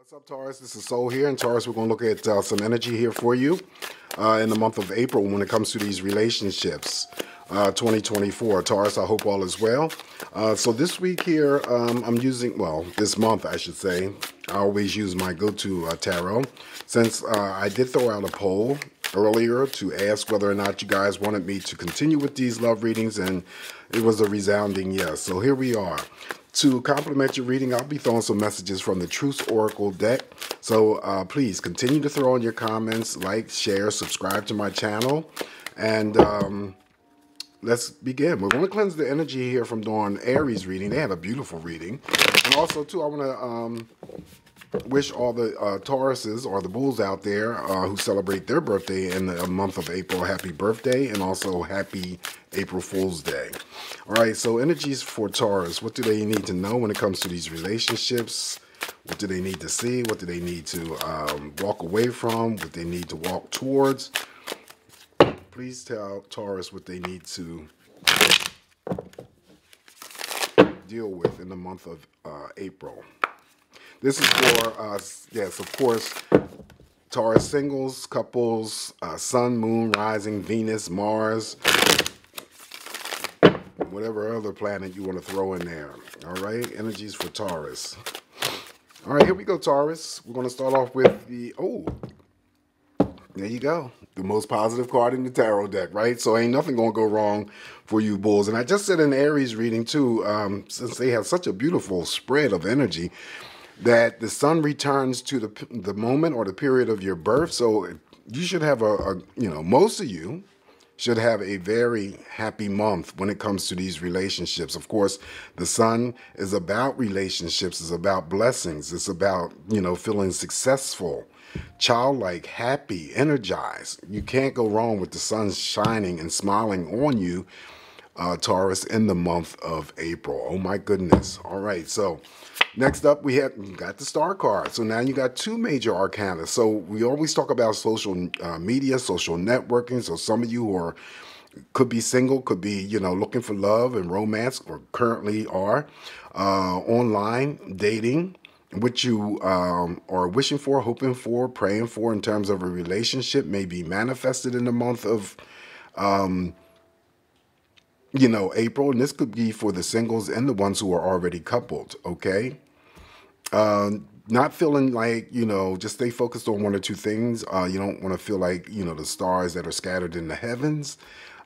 What's up, Taurus? This is Soul here. And Taurus, we're going to look at uh, some energy here for you uh, in the month of April when it comes to these relationships. Uh, 2024. Taurus, I hope all is well. Uh, so this week here, um, I'm using, well, this month, I should say, I always use my go-to uh, tarot. Since uh, I did throw out a poll earlier to ask whether or not you guys wanted me to continue with these love readings, and it was a resounding yes. So here we are. To complement your reading, I'll be throwing some messages from the Truth Oracle deck. So uh, please continue to throw in your comments, like, share, subscribe to my channel, and um, let's begin. We're going to cleanse the energy here from doing Aries reading. They had a beautiful reading. And also, too, I want to um, wish all the uh, Tauruses or the bulls out there uh, who celebrate their birthday in the month of April, happy birthday and also happy April Fool's Day. All right, so energies for Taurus. What do they need to know when it comes to these relationships? What do they need to see? What do they need to um, walk away from? What they need to walk towards? Please tell Taurus what they need to deal with in the month of uh, April. This is for, uh, yes, of course, Taurus singles, couples, uh, Sun, Moon, Rising, Venus, Mars, whatever other planet you want to throw in there. All right, energies for Taurus. All right, here we go, Taurus. We're going to start off with the, oh, there you go. The most positive card in the tarot deck, right? So ain't nothing going to go wrong for you bulls. And I just said in Aries reading too, um, since they have such a beautiful spread of energy, that the sun returns to the the moment or the period of your birth. So you should have a, a, you know most of you should have a very happy month when it comes to these relationships. Of course, the sun is about relationships, it's about blessings, it's about you know feeling successful, childlike, happy, energized. You can't go wrong with the sun shining and smiling on you. Uh, Taurus in the month of April. Oh my goodness. All right. So Next up, we have got the star card. So now you got two major arcana. So we always talk about social uh, media, social networking. So some of you are could be single, could be you know looking for love and romance, or currently are uh, online dating. What you um, are wishing for, hoping for, praying for in terms of a relationship may be manifested in the month of um, you know, April, and this could be for the singles and the ones who are already coupled, okay? Um, not feeling like, you know, just stay focused on one or two things. Uh, you don't want to feel like, you know, the stars that are scattered in the heavens,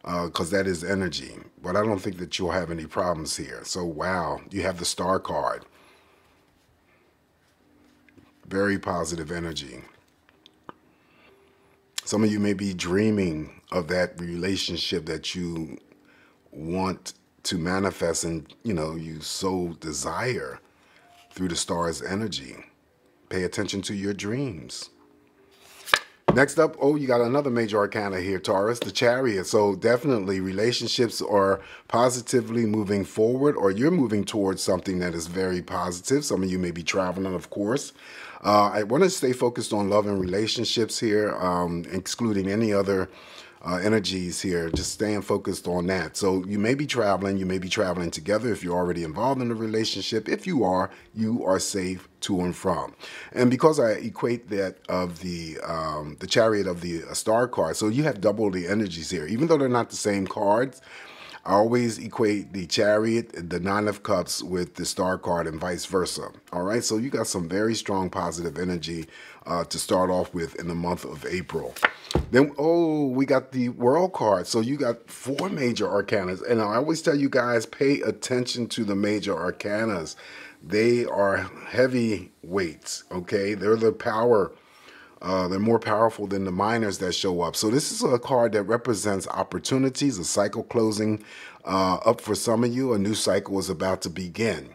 because uh, that is energy. But I don't think that you'll have any problems here. So, wow, you have the star card. Very positive energy. Some of you may be dreaming of that relationship that you want to manifest and, you know, you so desire through the star's energy. Pay attention to your dreams. Next up, oh, you got another major arcana here, Taurus, the chariot. So definitely relationships are positively moving forward or you're moving towards something that is very positive. Some of you may be traveling, of course. Uh, I want to stay focused on love and relationships here, um, excluding any other uh, energies here, just staying focused on that. So you may be traveling, you may be traveling together if you're already involved in a relationship. If you are, you are safe to and from. And because I equate that of the um, the chariot of the uh, star card, so you have double the energies here, even though they're not the same cards. I always equate the chariot, the nine of cups with the star card and vice versa. All right, so you got some very strong positive energy uh, to start off with in the month of April. Then, oh, we got the world card. So you got four major arcanas. And I always tell you guys, pay attention to the major arcanas. They are heavy weights, okay? They're the power uh, they're more powerful than the minors that show up. So this is a card that represents opportunities, a cycle closing uh, up for some of you. A new cycle is about to begin.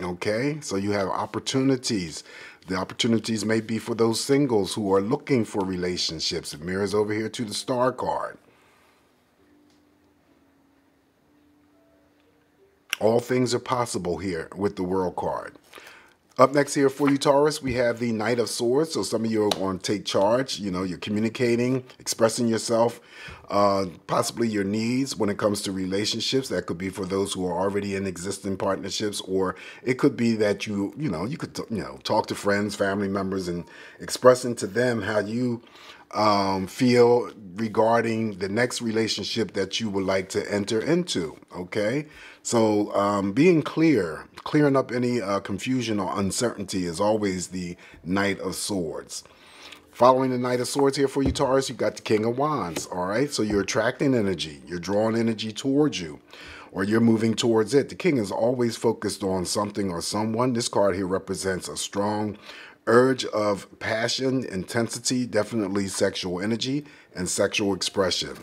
Okay, so you have opportunities. The opportunities may be for those singles who are looking for relationships. It mirrors over here to the star card. All things are possible here with the world card. Up next here for you, Taurus, we have the Knight of Swords. So some of you are going to take charge. You know, you're communicating, expressing yourself, uh, possibly your needs when it comes to relationships. That could be for those who are already in existing partnerships, or it could be that you, you know, you could, you know, talk to friends, family members, and expressing to them how you um, feel regarding the next relationship that you would like to enter into. Okay, so um, being clear, clearing up any uh, confusion or uncertainty is always the Knight of Swords. Following the Knight of Swords here for you, Taurus, you've got the King of Wands. All right, so you're attracting energy, you're drawing energy towards you, or you're moving towards it. The King is always focused on something or someone. This card here represents a strong urge of passion, intensity, definitely sexual energy, and sexual expression.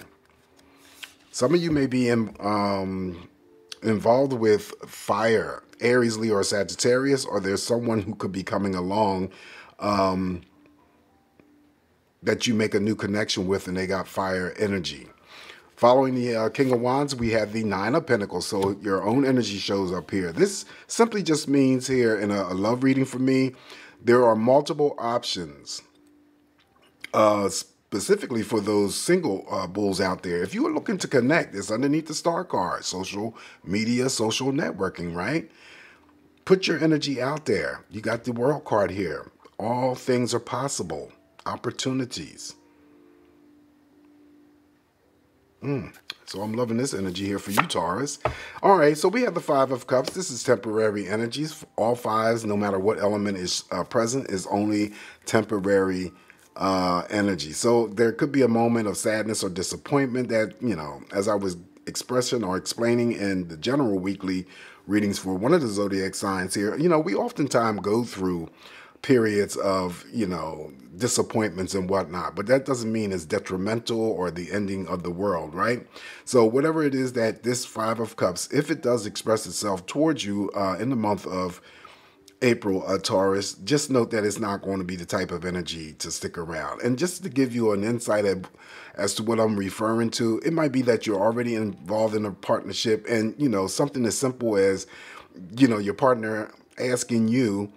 Some of you may be in, um, involved with fire, Aries, Leo, or Sagittarius, or there's someone who could be coming along um, that you make a new connection with and they got fire energy. Following the uh, King of Wands, we have the Nine of Pentacles. So your own energy shows up here. This simply just means here in a, a love reading for me there are multiple options, uh, specifically for those single uh, bulls out there. If you are looking to connect, it's underneath the star card social media, social networking, right? Put your energy out there. You got the world card here. All things are possible, opportunities. Mm. So I'm loving this energy here for you, Taurus. All right, so we have the Five of Cups. This is temporary energies. All fives, no matter what element is uh, present, is only temporary uh, energy. So there could be a moment of sadness or disappointment that, you know, as I was expressing or explaining in the general weekly readings for one of the zodiac signs here, you know, we oftentimes go through periods of, you know, disappointments and whatnot, but that doesn't mean it's detrimental or the ending of the world, right? So, whatever it is that this Five of Cups, if it does express itself towards you uh, in the month of April, uh, Taurus, just note that it's not going to be the type of energy to stick around. And just to give you an insight as to what I'm referring to, it might be that you're already involved in a partnership and, you know, something as simple as, you know, your partner asking you,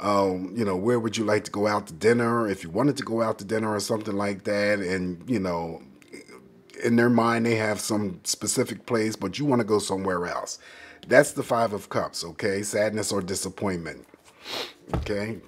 um, you know, where would you like to go out to dinner? If you wanted to go out to dinner or something like that, and you know, in their mind they have some specific place, but you want to go somewhere else. That's the Five of Cups, okay? Sadness or disappointment, okay?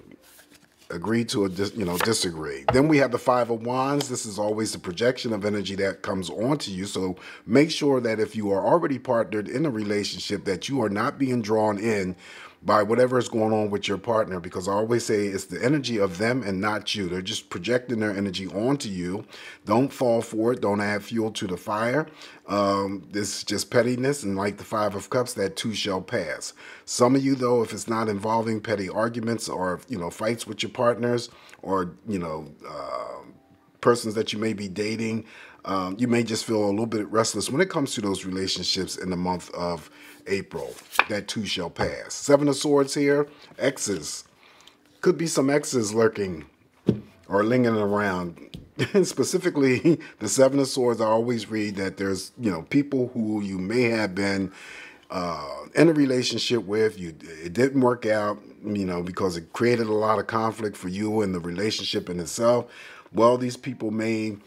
Agree to a you know disagree. Then we have the Five of Wands. This is always the projection of energy that comes onto you. So make sure that if you are already partnered in a relationship, that you are not being drawn in by whatever is going on with your partner because I always say it's the energy of them and not you. They're just projecting their energy onto you. Don't fall for it. Don't add fuel to the fire. Um, this is just pettiness, and like the Five of Cups, that too shall pass. Some of you, though, if it's not involving petty arguments or you know fights with your partners or you know uh, persons that you may be dating, um, you may just feel a little bit restless when it comes to those relationships in the month of April. That too shall pass. Seven of Swords here, X's. Could be some X's lurking or lingering around. Specifically, the Seven of Swords, I always read that there's, you know, people who you may have been uh, in a relationship with, you it didn't work out, you know, because it created a lot of conflict for you and the relationship in itself. Well, these people may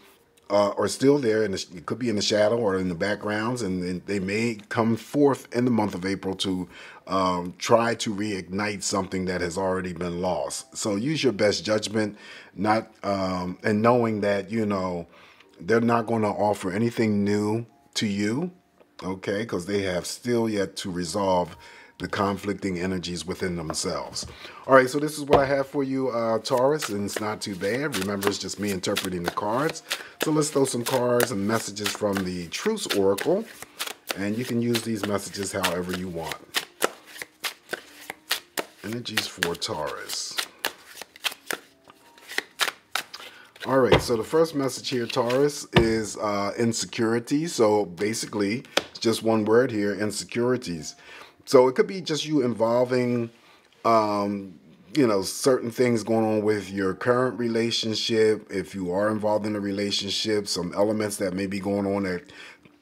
uh, are still there, and it could be in the shadow or in the backgrounds, and, and they may come forth in the month of April to um, try to reignite something that has already been lost. So use your best judgment, not um, and knowing that you know they're not going to offer anything new to you, okay? Because they have still yet to resolve the conflicting energies within themselves. All right, so this is what I have for you, uh, Taurus, and it's not too bad. Remember, it's just me interpreting the cards. So let's throw some cards and messages from the Truth Oracle, and you can use these messages however you want. Energies for Taurus. All right, so the first message here, Taurus, is uh, insecurity. So basically, just one word here, insecurities. So it could be just you involving, um, you know, certain things going on with your current relationship. If you are involved in a relationship, some elements that may be going on that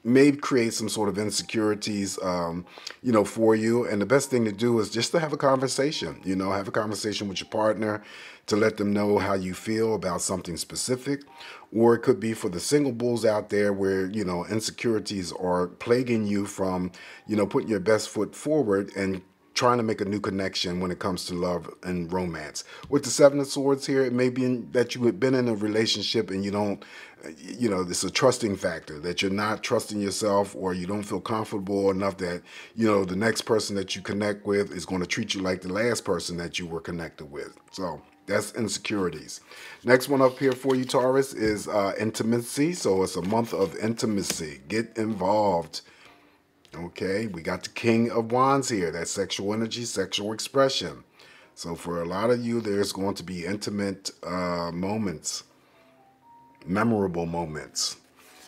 may create some sort of insecurities, um, you know, for you. And the best thing to do is just to have a conversation, you know, have a conversation with your partner to let them know how you feel about something specific. Or it could be for the single bulls out there where, you know, insecurities are plaguing you from, you know, putting your best foot forward and trying to make a new connection when it comes to love and romance. With the Seven of Swords here, it may be that you have been in a relationship and you don't, you know, it's a trusting factor that you're not trusting yourself or you don't feel comfortable enough that, you know, the next person that you connect with is going to treat you like the last person that you were connected with. So that's insecurities. Next one up here for you, Taurus, is uh, intimacy. So it's a month of intimacy. Get involved Okay, we got the King of Wands here. That's sexual energy, sexual expression. So for a lot of you, there's going to be intimate uh, moments, memorable moments.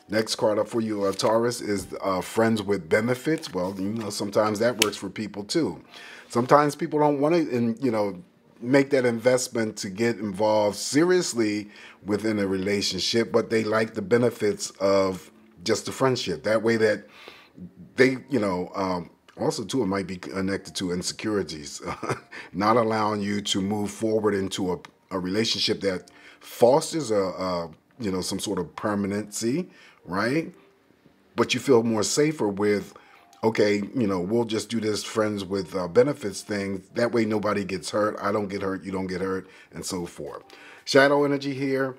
Next card up for you, uh, Taurus, is uh, friends with benefits. Well, you know, sometimes that works for people too. Sometimes people don't want to, you know, make that investment to get involved seriously within a relationship, but they like the benefits of just the friendship. That way that they, you know, um, also too, it might be connected to insecurities, not allowing you to move forward into a, a relationship that fosters a, a, you know, some sort of permanency, right? But you feel more safer with, okay, you know, we'll just do this friends with uh, benefits thing. That way nobody gets hurt. I don't get hurt. You don't get hurt, and so forth. Shadow energy here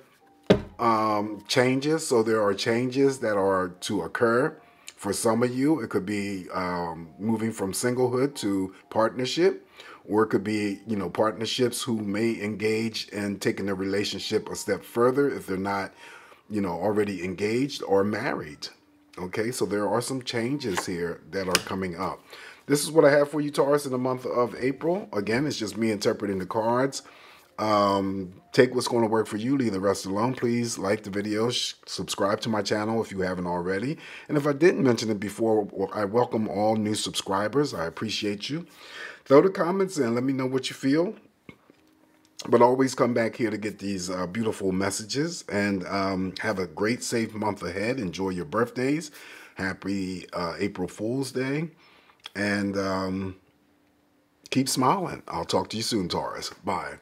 um, changes. So there are changes that are to occur for some of you, it could be um, moving from singlehood to partnership, or it could be, you know, partnerships who may engage in taking the relationship a step further if they're not, you know, already engaged or married. Okay, so there are some changes here that are coming up. This is what I have for you, Taurus, in the month of April. Again, it's just me interpreting the cards. Um, take what's going to work for you, leave the rest alone. Please like the video, subscribe to my channel if you haven't already. And if I didn't mention it before, I welcome all new subscribers. I appreciate you. Throw the comments in. Let me know what you feel. But always come back here to get these uh, beautiful messages and um, have a great, safe month ahead. Enjoy your birthdays. Happy uh, April Fool's Day. And um, keep smiling. I'll talk to you soon, Taurus. Bye.